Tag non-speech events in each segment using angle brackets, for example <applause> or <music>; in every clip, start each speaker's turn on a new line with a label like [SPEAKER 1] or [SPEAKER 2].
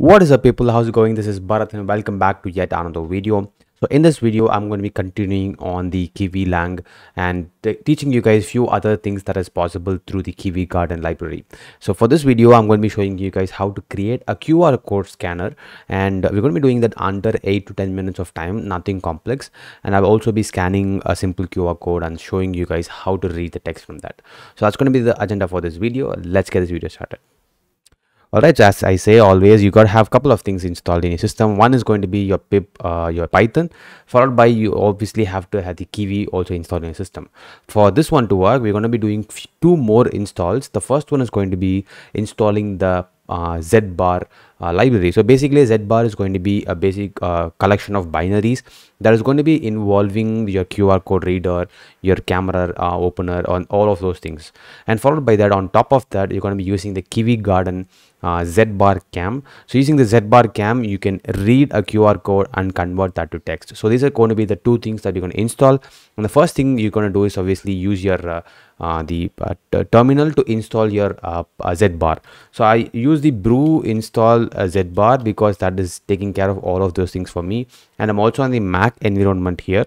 [SPEAKER 1] What is up people, how's it going? This is Bharat and welcome back to yet another video. So in this video, I'm going to be continuing on the Kivy Lang and teaching you guys few other things that is possible through the Kivy Garden library. So for this video, I'm going to be showing you guys how to create a QR code scanner and we're going to be doing that under 8 to 10 minutes of time, nothing complex. And I'll also be scanning a simple QR code and showing you guys how to read the text from that. So that's going to be the agenda for this video. Let's get this video started all right as i say always you got to have a couple of things installed in your system. One is going to be your pip uh, your python followed by you obviously have to have the kivy also installed in your system. For this one to work we're going to be doing two more installs. The first one is going to be installing the uh, z bar uh, library. So basically z bar is going to be a basic uh, collection of binaries that is going to be involving your qr code reader your camera uh, opener on all of those things. And followed by that on top of that you're going to be using the kivy garden uh, z bar cam. So using the z bar cam you can read a qr code and convert that to text. So these are going to be the two things that you're going to install. And the first thing you're going to do is obviously use your uh, uh, the uh, terminal to install your uh, uh, z bar. So i use the brew install z bar because that is taking care of all of those things for me. And i'm also on the mac environment here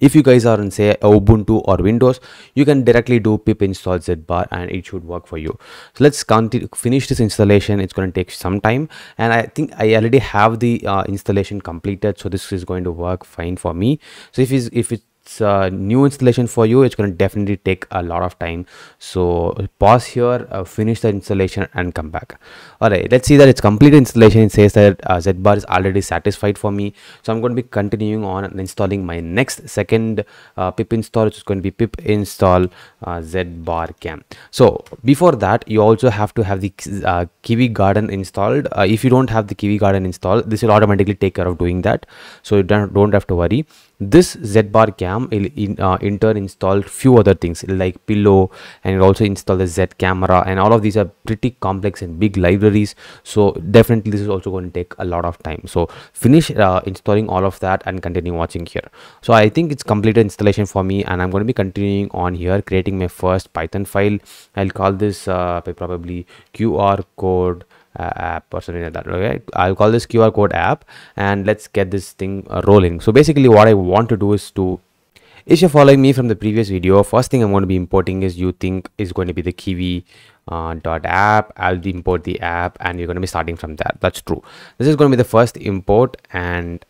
[SPEAKER 1] if you guys are on say ubuntu or windows you can directly do pip install zbar and it should work for you. So let's continue finish this installation. It's going to take some time. And i think i already have the uh, installation completed. So this is going to work fine for me. So if it's if it's it's a new installation for you it's going to definitely take a lot of time. So pause here uh, finish the installation and come back. All right let's see that it's complete installation. It says that uh, zbar is already satisfied for me. So i'm going to be continuing on and installing my next second uh, pip install which is going to be pip install uh, zbar cam. So before that you also have to have the uh, kivy garden installed. Uh, if you don't have the kivy garden installed this will automatically take care of doing that. So you don't, don't have to worry. This zbar cam in, uh, in turn install few other things like pillow and also install the x camera and all of these are pretty complex and big libraries. So definitely this is also going to take a lot of time. So finish uh, installing all of that and continue watching here. So i think it's completed installation for me and i'm going to be continuing on here creating my first python file. I'll call this uh, probably qr code uh, app or something like that okay? I'll call this qr code app and let's get this thing uh, rolling. So basically what i want to do is to if you're following me from the previous video first thing i'm going to be importing is you think is going to be the kivy uh, dot app. I'll import the app and you're going to be starting from that. That's true. This is going to be the first import and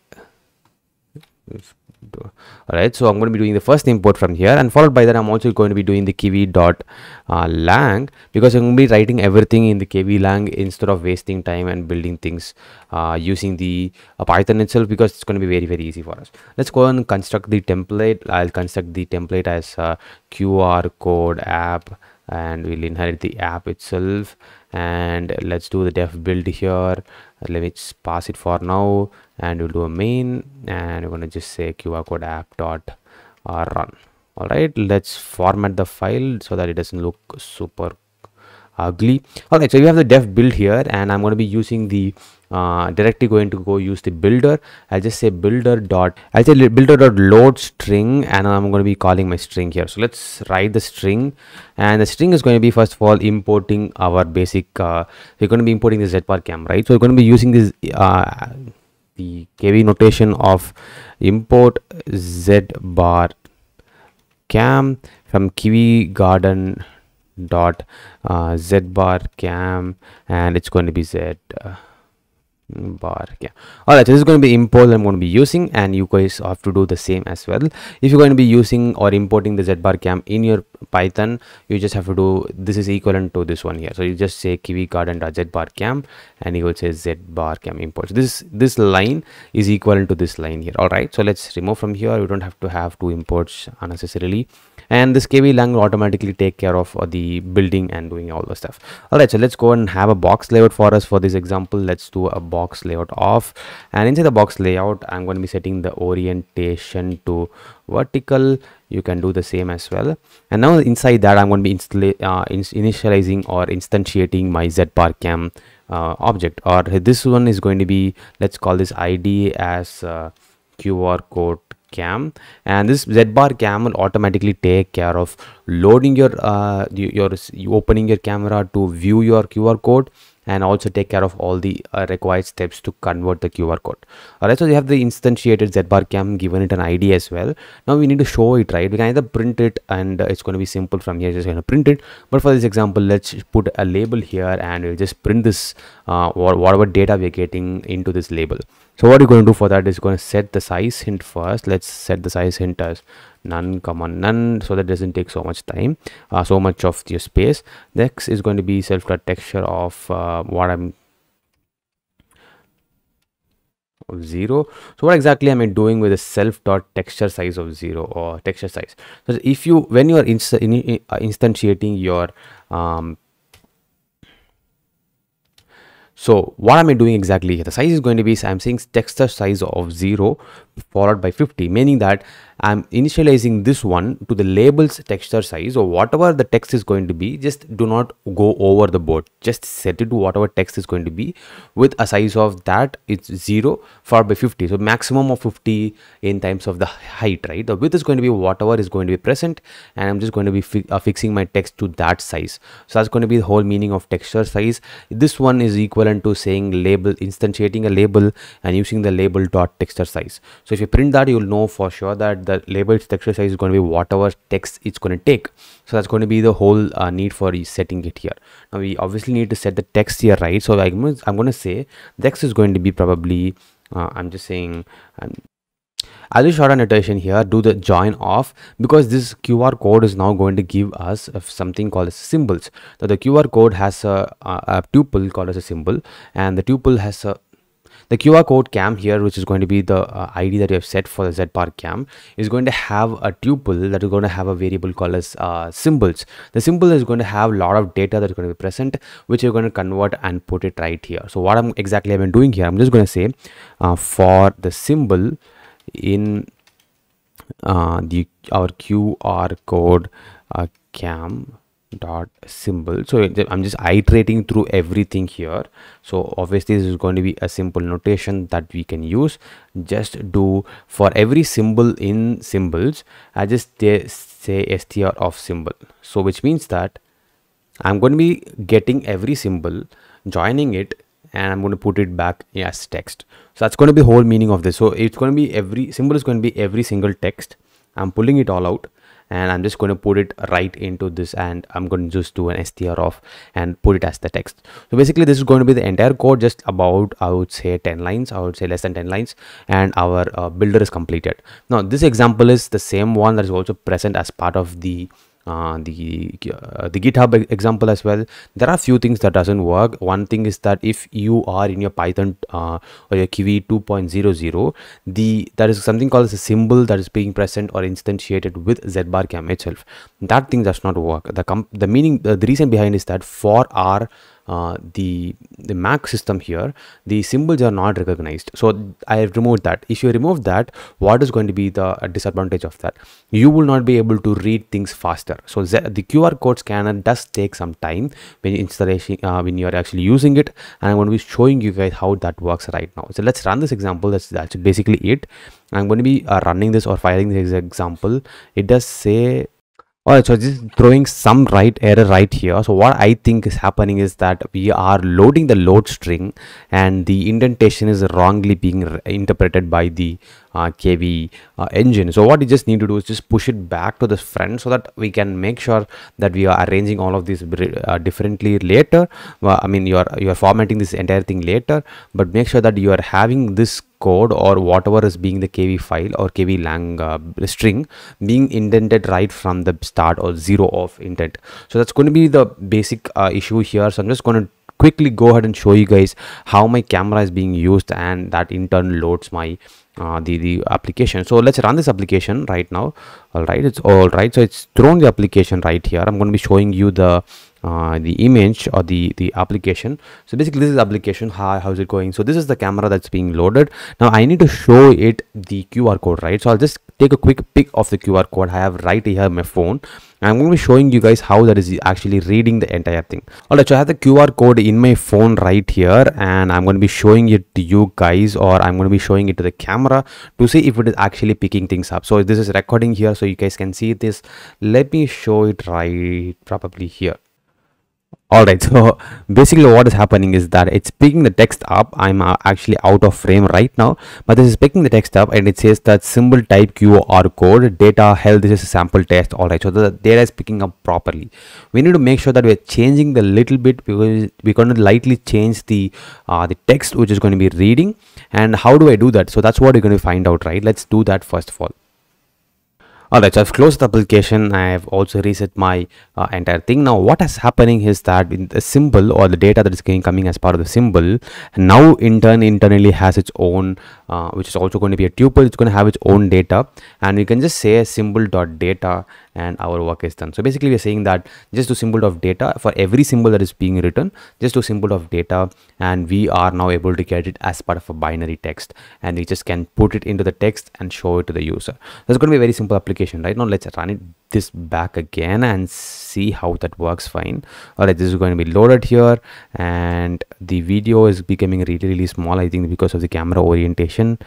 [SPEAKER 1] all right so i'm going to be doing the first import from here and followed by that i'm also going to be doing the kivy dot uh, lang because i'm going to be writing everything in the kivy lang instead of wasting time and building things uh, using the uh, python itself because it's going to be very very easy for us. Let's go and construct the template. I'll construct the template as a qr code app and we'll inherit the app itself. And let's do the def build here. Let me just pass it for now and we'll do a main and we're going to just say qr code app dot run. All right let's format the file so that it doesn't look super ugly. All right so you have the def build here and i'm going to be using the uh, directly going to go use the builder. I'll just say builder dot i'll say builder dot load string and i'm going to be calling my string here. So let's write the string and the string is going to be first of all importing our basic uh, we're going to be importing the zbar cam right? So we're going to be using this uh, the kv notation of import z bar cam from kivy garden dot uh, z bar cam and it's going to be z uh, bar yeah all right so this is going to be import i'm going to be using and you guys have to do the same as well. If you're going to be using or importing the zbar cam in your python you just have to do this is equivalent to this one here. So you just say kivy garden zbar cam and you will say zbar cam import. So this this line is equivalent to this line here. All right so let's remove from here. We don't have to have two imports unnecessarily and this KV lang will automatically take care of uh, the building and doing all the stuff. All right so let's go and have a box layout for us for this example. Let's do a box layout off and inside the box layout i'm going to be setting the orientation to vertical. You can do the same as well. And now inside that i'm going to be uh, initializing or instantiating my zbar cam uh, object. Or this one is going to be let's call this id as uh, qr code cam and this z bar cam will automatically take care of loading your uh, your, your opening your camera to view your qr code and also take care of all the uh, required steps to convert the qr code. All right so we have the instantiated zbar cam given it an id as well. Now we need to show it right? We can either print it and uh, it's going to be simple from here just going to print it. But for this example let's put a label here and we'll just print this uh, whatever data we're getting into this label. So what you're going to do for that is going to set the size hint first. Let's set the size hint as none comma none so that doesn't take so much time uh, so much of your space. Next is going to be self texture of uh, what i'm of 0 so what exactly am i doing with the self dot texture size of 0 or texture size? So if you when you are inst in, in, uh, instantiating your um, so what am I doing exactly here? The size is going to be, I'm saying texture size of 0 followed by 50, meaning that I'm initializing this one to the labels texture size or whatever the text is going to be, just do not go over the board. Just set it to whatever text is going to be with a size of that it's 0 followed by 50. So maximum of 50 in times of the height, right? The width is going to be whatever is going to be present and I'm just going to be fi uh, fixing my text to that size. So that's going to be the whole meaning of texture size. This one is equivalent to saying label, instantiating a label and using the label dot texture size. So if you print that, you'll know for sure that the label texture size is going to be whatever text it's going to take. So that's going to be the whole uh, need for setting it here. Now we obviously need to set the text here right? So i'm, I'm going to say text is going to be probably uh, i'm just saying um, I'll do short annotation here, do the join off because this QR code is now going to give us something called as symbols. So the QR code has a, a, a tuple called as a symbol and the tuple has a the QR code cam here, which is going to be the uh, ID that you have set for the ZBar cam, is going to have a tuple that is going to have a variable called as uh, symbols. The symbol is going to have a lot of data that is going to be present, which you're going to convert and put it right here. So what I'm exactly been doing here, I'm just going to say uh, for the symbol in uh, the our QR code uh, cam dot symbol. So i'm just iterating through everything here. So obviously this is going to be a simple notation that we can use. Just do for every symbol in symbols i just say str of symbol. So which means that i'm going to be getting every symbol joining it and i'm going to put it back as text. So that's going to be the whole meaning of this. So it's going to be every symbol is going to be every single text. I'm pulling it all out and I'm just going to put it right into this and I'm going to just do an str of and put it as the text. So basically this is going to be the entire code just about I would say 10 lines, I would say less than 10 lines and our uh, builder is completed. Now this example is the same one that is also present as part of the uh, the uh, the github example as well. There are few things that doesn't work. One thing is that if you are in your python uh, or your kivy 2.00 the there is something called as a symbol that is being present or instantiated with zbar cam itself. That thing does not work. The the meaning the reason behind is that for our uh, the the Mac system here, the symbols are not recognized. So I have removed that. If you remove that, what is going to be the disadvantage of that? You will not be able to read things faster. So the QR code scanner does take some time when installation uh, when you are actually using it, and I'm going to be showing you guys how that works right now. So let's run this example. That's that's basically it. I'm going to be uh, running this or filing this example. It does say Alright, so just throwing some right error right here. So what I think is happening is that we are loading the load string and the indentation is wrongly being interpreted by the uh, KV uh, engine. So what you just need to do is just push it back to the front so that we can make sure that we are arranging all of these uh, differently later. Well, I mean, you are you are formatting this entire thing later, but make sure that you are having this code or whatever is being the kv file or kv lang uh, string being indented right from the start or zero of intent. So that's going to be the basic uh, issue here. So i'm just going to quickly go ahead and show you guys how my camera is being used and that in turn loads my uh, the the application. So let's run this application right now. All right it's all right. So it's thrown the application right here. I'm going to be showing you the uh, the image or the the application. So basically this is application. How how's it going? So this is the camera that's being loaded. Now i need to show it the qr code right? So i'll just take a quick pic of the qr code i have right here my phone. I'm going to be showing you guys how that is actually reading the entire thing. All right so i have the qr code in my phone right here and i'm going to be showing it to you guys or i'm going to be showing it to the camera to see if it is actually picking things up. So this is recording here so you guys can see this. Let me show it right probably here all right <laughs> so basically what is happening is that it's picking the text up. I'm uh, actually out of frame right now but this is picking the text up and it says that symbol type qr code data health this is a sample test. All right so the data is picking up properly. We need to make sure that we're changing the little bit because we're going to lightly change the uh, the text which is going to be reading. And how do i do that? So that's what we're going to find out right? Let's do that first of all Alright, so I've closed the application. I have also reset my uh, entire thing. Now, what is happening is that the symbol or the data that is coming as part of the symbol, now in turn internally has its own, uh, which is also going to be a tuple. It's going to have its own data, and we can just say symbol dot data and our work is done. So basically we're saying that just do symbol of data. For every symbol that is being written just do symbol of data. And we are now able to get it as part of a binary text. And we just can put it into the text and show it to the user. That's going to be a very simple application right? Now let's run it this back again and see how that works fine. All right this is going to be loaded here and the video is becoming really really small i think because of the camera orientation.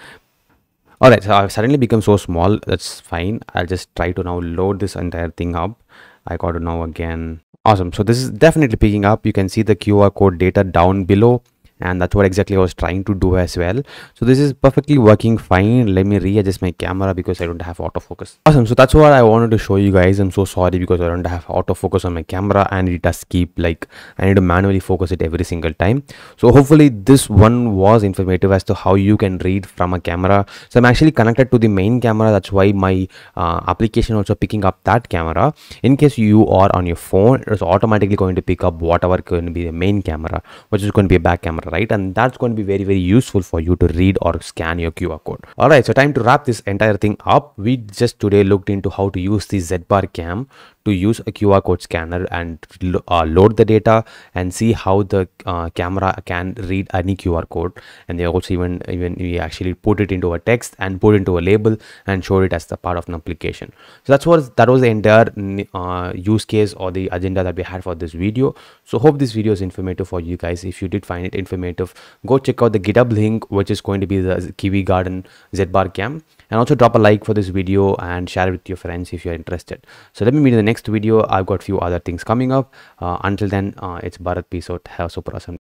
[SPEAKER 1] All right so i've suddenly become so small that's fine. I'll just try to now load this entire thing up. I got to now again. Awesome so this is definitely picking up. You can see the qr code data down below and that's what exactly I was trying to do as well. So this is perfectly working fine. Let me readjust my camera because I don't have autofocus. Awesome. So that's what I wanted to show you guys. I'm so sorry because I don't have autofocus on my camera and it does keep like I need to manually focus it every single time. So hopefully this one was informative as to how you can read from a camera. So I'm actually connected to the main camera. That's why my uh, application also picking up that camera. In case you are on your phone it's automatically going to pick up whatever going to be the main camera which is going to be a back camera right? And that's going to be very very useful for you to read or scan your qr code. All right so time to wrap this entire thing up. We just today looked into how to use the zbar cam use a QR code scanner and uh, load the data and see how the uh, camera can read any QR code. And they also even even we actually put it into a text and put into a label and show it as the part of an application. So that's what that was the entire uh, use case or the agenda that we had for this video. So hope this video is informative for you guys. If you did find it informative go check out the github link which is going to be the kivy garden zbar cam. And also drop a like for this video and share it with your friends if you're interested. So let me meet in the next video i've got few other things coming up. Uh, until then uh, it's bharat peace out have super awesome